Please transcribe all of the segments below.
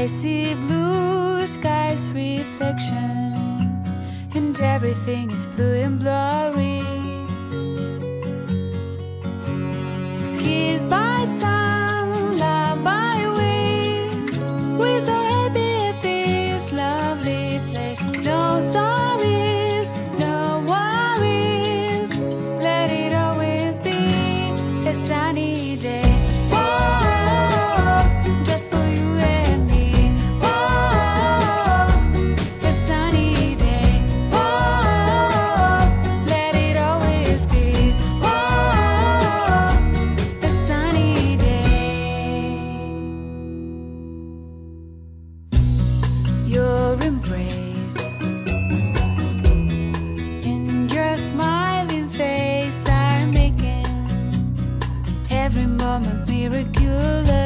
I see blue sky's reflection, and everything is blue and blurry. every moment miraculous.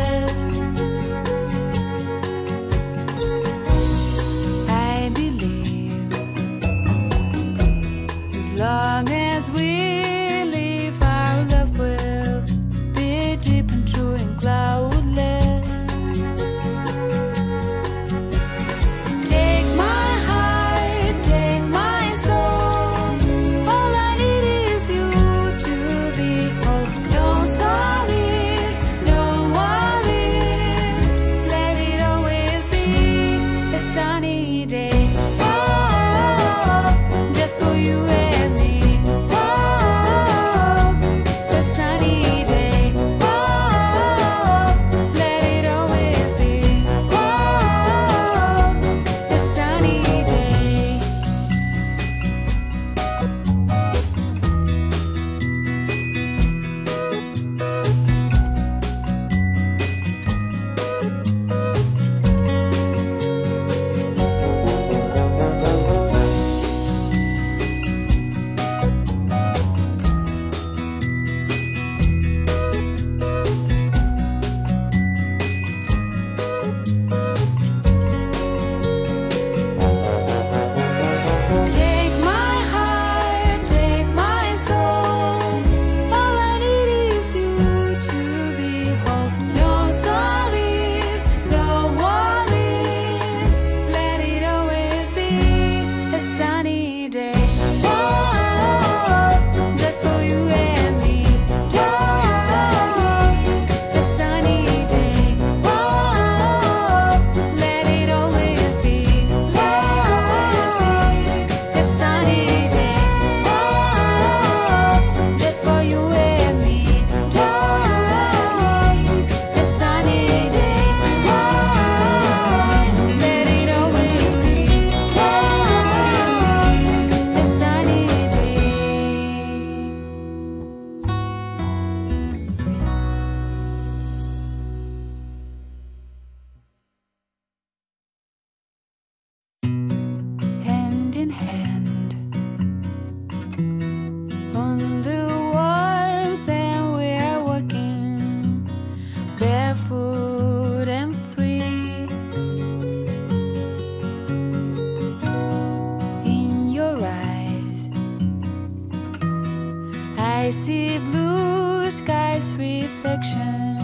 I see blue skies reflection,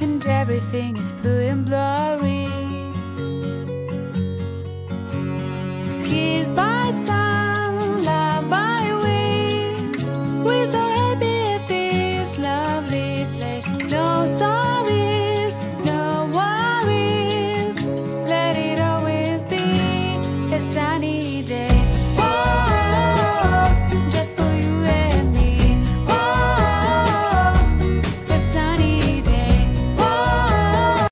and everything is blue and blurry.